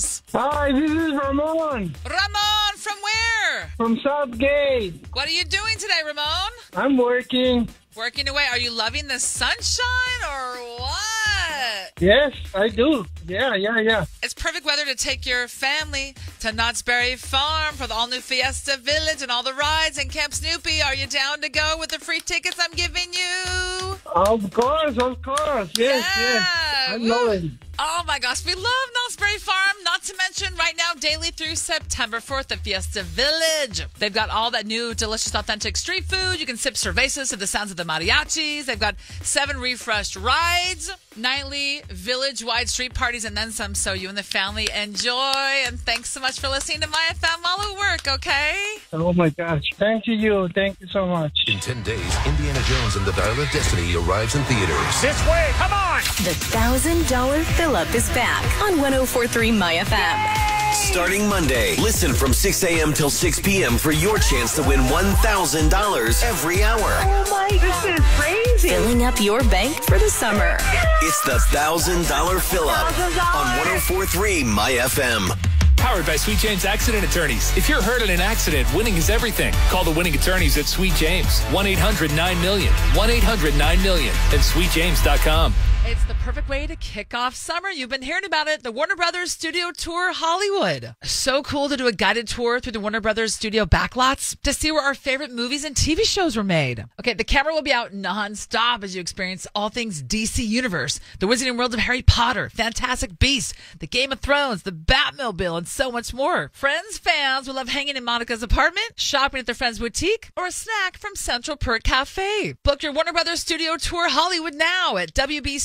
this? Hi, this is Ramon Ramon, from where? from Southgate. What are you doing today, Ramon? I'm working. Working away. Are you loving the sunshine or what? Yes, I do. Yeah, yeah, yeah. It's perfect weather to take your family to Knott's Berry Farm for the all new Fiesta Village and all the rides and Camp Snoopy. Are you down to go with the free tickets I'm giving you? Of course, of course. Yes, Yeah, yes. I'm woo. knowing. Oh my gosh, we love Knott's Berry Farm. Not to mention, right now, daily through September 4th, the Fiesta Village. They've got all that new, delicious, authentic street food. You can sip cervezas to the sounds of the mariachis. They've got seven refreshed rides, nightly village-wide street parties, and then some. So you and the family enjoy. And thanks so much for listening to my FM while at work. Okay. Oh my gosh. Thank you, you. Thank you so much. In 10 days, Indiana Jones and the Dial of Destiny arrives in theaters. This way, come on! The $1,000 fill up is back on 1043 My FM. Starting Monday, listen from 6 a.m. till 6 p.m. for your chance to win $1,000 every hour. Oh my, this is crazy. Filling up your bank for the summer. It's the $1,000 fill up on 1043 My FM. Powered by Sweet James Accident Attorneys. If you're hurt in an accident, winning is everything. Call the winning attorneys at Sweet James. 1 800 9 million. 1 800 9 million. And sweetjames.com. It's the perfect way to kick off summer. You've been hearing about it. The Warner Brothers Studio Tour Hollywood. So cool to do a guided tour through the Warner Brothers Studio backlots to see where our favorite movies and TV shows were made. Okay, the camera will be out nonstop as you experience all things DC Universe, the Wizarding World of Harry Potter, Fantastic Beasts, the Game of Thrones, the Batmobile, and so much more. Friends, fans will love hanging in Monica's apartment, shopping at their friend's boutique, or a snack from Central Perk Cafe. Book your Warner Brothers Studio Tour Hollywood now at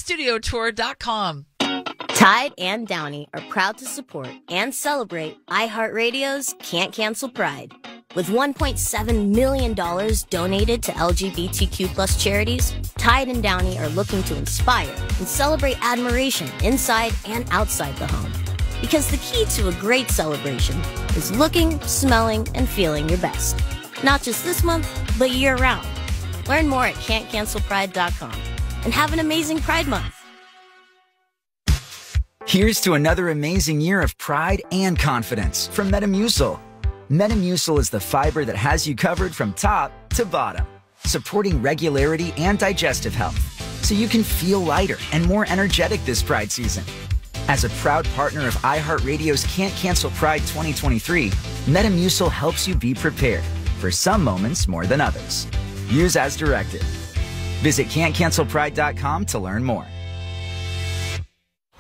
WBStudioTour.com. Tide and Downey are proud to support and celebrate iHeartRadio's Can't Cancel Pride. With $1.7 million donated to LGBTQ plus charities, Tide and Downey are looking to inspire and celebrate admiration inside and outside the home. Because the key to a great celebration is looking, smelling, and feeling your best. Not just this month, but year round. Learn more at can'tcancelpride.com and have an amazing Pride Month. Here's to another amazing year of pride and confidence from Metamucil. Metamucil is the fiber that has you covered from top to bottom, supporting regularity and digestive health, so you can feel lighter and more energetic this Pride season. As a proud partner of iHeartRadio's Can't Cancel Pride 2023, Metamucil helps you be prepared for some moments more than others. Use as directed. Visit can'tcancelpride.com to learn more.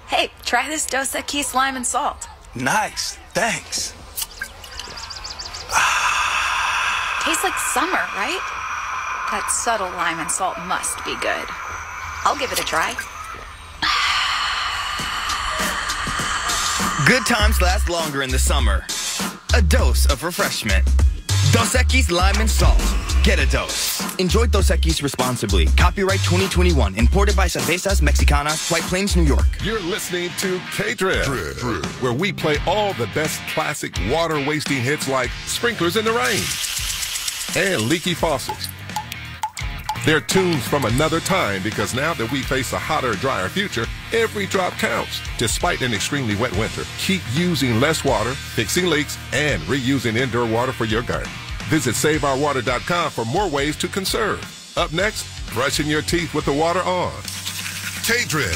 Hey, try this Dos Equis lime and salt. Nice. Thanks. Tastes like summer, right? That subtle lime and salt must be good. I'll give it a try. Good times last longer in the summer. A dose of refreshment. Dos Equis Lime and Salt. Get a dose. Enjoy Dos Equis responsibly. Copyright 2021. Imported by Cervezas Mexicanas, White Plains, New York. You're listening to K Drip, where we play all the best classic water wasting hits like Sprinklers in the Rain and Leaky Faucets. They're tunes from another time because now that we face a hotter, drier future, every drop counts. Despite an extremely wet winter, keep using less water, fixing leaks, and reusing indoor water for your garden. Visit SaveOurWater.com for more ways to conserve. Up next, brushing your teeth with the water on. K-Drip.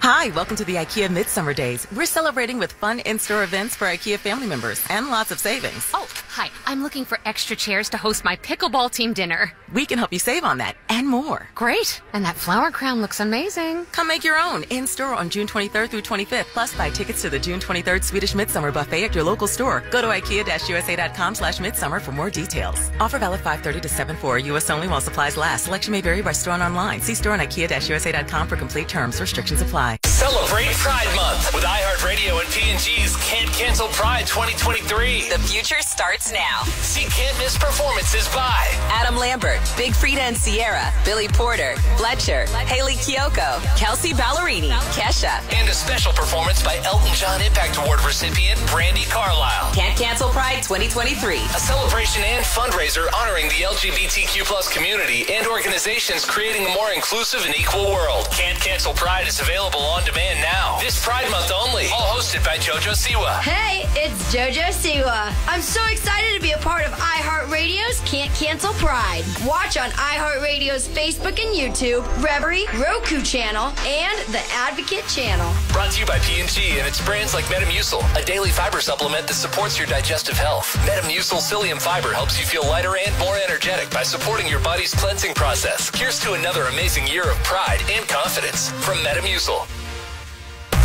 Hi, welcome to the IKEA Midsummer Days. We're celebrating with fun in-store events for IKEA family members and lots of savings. Oh, hi. I'm looking for extra chairs to host my pickleball team dinner. We can help you save on that and more. Great. And that flower crown looks amazing. Come make your own in-store on June 23rd through 25th. Plus, buy tickets to the June 23rd Swedish Midsummer Buffet at your local store. Go to ikea-usa.com slash midsummer for more details. Offer valid 530 to 74. U.S. only while supplies last. Selection may vary by store and online. See store on ikea-usa.com for complete terms. Restrictions apply. Celebrate Pride Month with iHeartRadio and P&G's Can't Cancel Pride 2023. The future starts now. See can't miss performances by Adam Lambert, Big Freedia and Sierra, Billy Porter, Fletcher, Hayley Kiyoko, Kelsea Ballerini, Kesha. and a special performance by Elton John Impact Award recipient Brandi Carlile. Can't Cancel Pride 2023. A celebration and fundraiser honoring the LGBTQ plus community and organizations creating a more inclusive and equal world. Can't Cancel Pride is available on demand now. This Pride Month only. All hosted by JoJo Siwa. Hey, it's JoJo Siwa. I'm so excited to be a part of iHeartRadio's Can't Cancel Pride. Watch on iHeartRadio's Facebook and YouTube, Revry, Roku channel, and the Advocate channel. Brought to you by P&G and its brands like Metamucil, a daily fiber supplement that supports your digestive health. Metamucil psyllium fiber helps you feel lighter and more energetic by supporting your body's cleansing process. Here's to another amazing year of pride and confidence from Metamucil.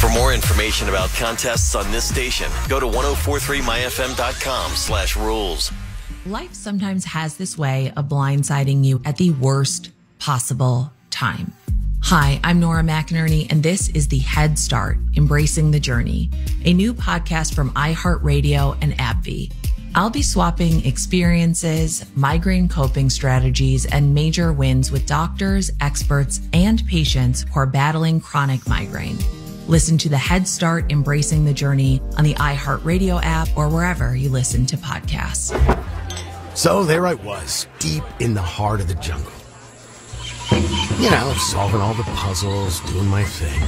For more information about contests on this station, go to 1043myfm.com slash rules. Life sometimes has this way of blindsiding you at the worst possible time. Hi, I'm Nora McInerney, and this is the Head Start Embracing the Journey, a new podcast from iHeartRadio and AbbVie. I'll be swapping experiences, migraine coping strategies, and major wins with doctors, experts, and patients who are battling chronic migraine. Listen to the Head Start Embracing the Journey on the iHeartRadio app or wherever you listen to podcasts. So there I was, deep in the heart of the jungle. You know, solving all the puzzles, doing my thing.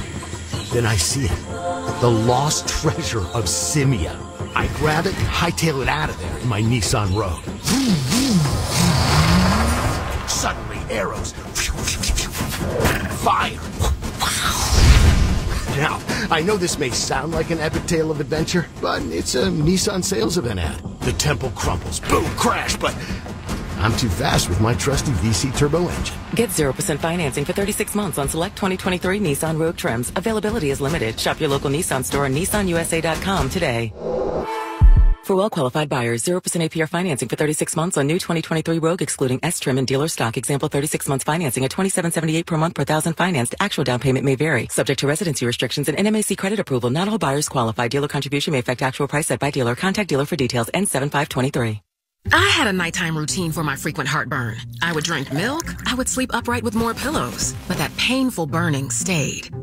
Then I see it. The lost treasure of Simia. I grab it hightail it out of there in my Nissan Rogue. Suddenly, arrows. Fire. Now, I know this may sound like an epic tale of adventure, but it's a Nissan sales event ad. The temple crumbles, boom, crash, but I'm too fast with my trusty VC turbo engine. Get 0% financing for 36 months on select 2023 Nissan Rogue trims. Availability is limited. Shop your local Nissan store and nissanusa.com today. For well-qualified buyers, 0% APR financing for 36 months on new 2023 Rogue excluding S-Trim and dealer stock. Example 36 months financing at 2778 per month per thousand financed. Actual down payment may vary. Subject to residency restrictions and NMAC credit approval. Not all buyers qualify. Dealer contribution may affect actual price set by dealer. Contact dealer for details. N7523. I had a nighttime routine for my frequent heartburn. I would drink milk, I would sleep upright with more pillows, but that painful burning stayed.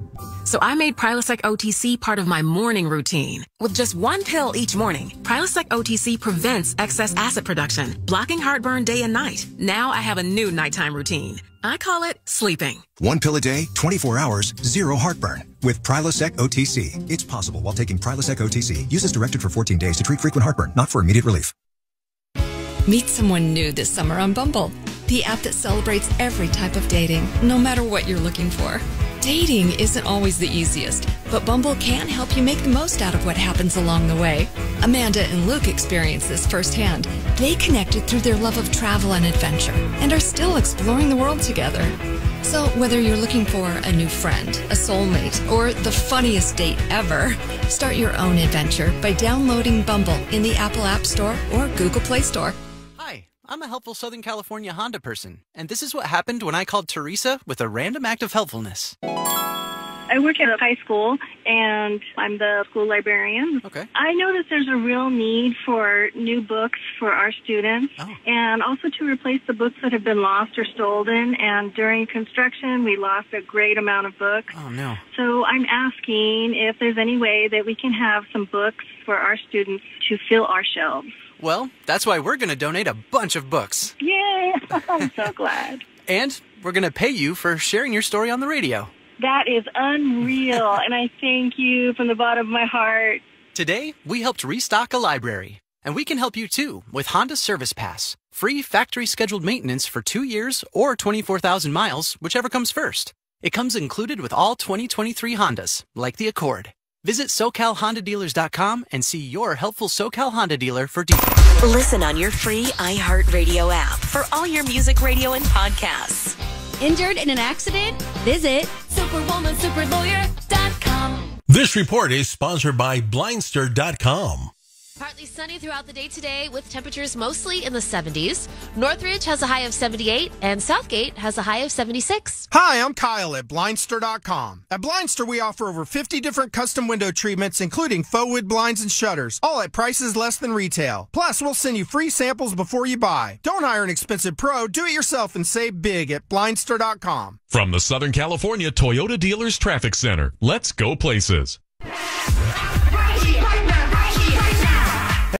So I made Prilosec OTC part of my morning routine. With just one pill each morning, Prilosec OTC prevents excess acid production, blocking heartburn day and night. Now I have a new nighttime routine. I call it sleeping. One pill a day, 24 hours, zero heartburn. With Prilosec OTC. It's possible while taking Prilosec OTC. Use as directed for 14 days to treat frequent heartburn, not for immediate relief. Meet someone new this summer on Bumble, the app that celebrates every type of dating, no matter what you're looking for. Dating isn't always the easiest, but Bumble can help you make the most out of what happens along the way. Amanda and Luke experienced this firsthand. They connected through their love of travel and adventure and are still exploring the world together. So, whether you're looking for a new friend, a soulmate, or the funniest date ever, start your own adventure by downloading Bumble in the Apple App Store or Google Play Store. I'm a helpful Southern California Honda person, and this is what happened when I called Teresa with a random act of helpfulness. I work at a high school and I'm the school librarian. Okay. I know that there's a real need for new books for our students oh. and also to replace the books that have been lost or stolen. And during construction, we lost a great amount of books. Oh, no. So I'm asking if there's any way that we can have some books for our students to fill our shelves. Well, that's why we're going to donate a bunch of books. Yay! I'm so glad. And we're going to pay you for sharing your story on the radio. That is unreal. and I thank you from the bottom of my heart. Today, we helped restock a library. And we can help you too with Honda Service Pass. Free factory scheduled maintenance for two years or 24,000 miles, whichever comes first. It comes included with all 2023 Hondas, like the Accord. Visit SoCalHondaDealers.com and see your helpful SoCal Honda dealer for details. Listen on your free iHeartRadio app for all your music radio and podcasts. Injured in an accident? Visit superwomansuperlawyer.com. This report is sponsored by Blindster.com. Partly sunny throughout the day today with temperatures mostly in the 70s. Northridge has a high of 78 and Southgate has a high of 76. Hi, I'm Kyle at Blindster.com. At Blindster, we offer over 50 different custom window treatments, including faux wood blinds and shutters, all at prices less than retail. Plus, we'll send you free samples before you buy. Don't hire an expensive pro, do it yourself and save big at Blindster.com. From the Southern California Toyota Dealers Traffic Center, let's go places.